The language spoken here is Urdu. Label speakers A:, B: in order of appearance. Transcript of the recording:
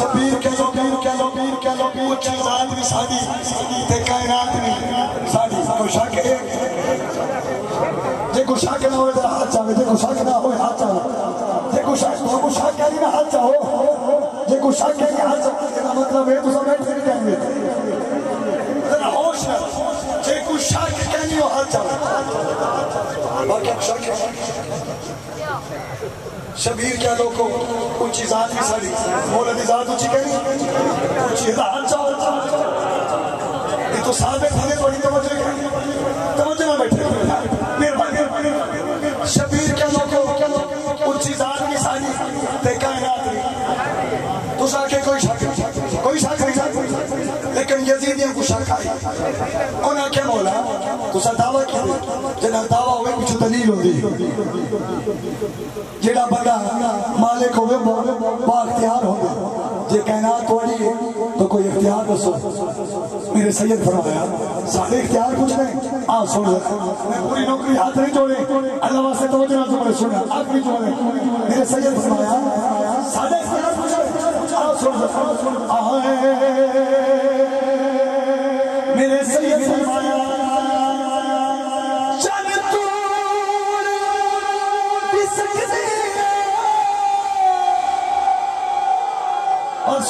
A: سبیر کے لو پیر کے لو پیر کے لو پیر کے ذات بھی سادی تے کائنات بھی سادی کو کے جے کو شک نہ ہوئے ذرا ہاتھ چاہے جے کو کے نہ ہوئے ہاتھ چاہے جے کو کو شک کہہ نہ ہاتھ چاہو جے کو شک شبیر کیا لوگوں اونچی ذات کی ساری مولدی ذات اونچی کہنی اونچی ذات چاہو یہ تو ثابت ہونے بڑی توجہ ہے۔ توجہ میں بیٹھے۔ مہربانی۔ شبیر کیا لوگوں اونچی ذات کی ساری تے کائنات نہیں تو سا کوئی شک کوئی شک نہیں۔ لیکن یزیدیاں کو شک آئی۔ انہاں کیا مولا؟ تو دعویٰ کی جنہاں دعویٰ ہوئے، کچھ دلیل ہوگی جیڑا بندہ مالک ہوئے با اختیار ہوگے جے کائنات توڑی تو کوئی اختیار دسو۔ میرے سید فرمایا سارے اختیار کچھ نہیں آ سن لے میں پوری نوکری ہاتھ نہیں جوڑے۔ اللہ واسطے توجہ نہ تمہیں سنا آخری جوڑے۔ میرے سید فرمایا سارے اختیار کچھ نہیں آ سن لے اور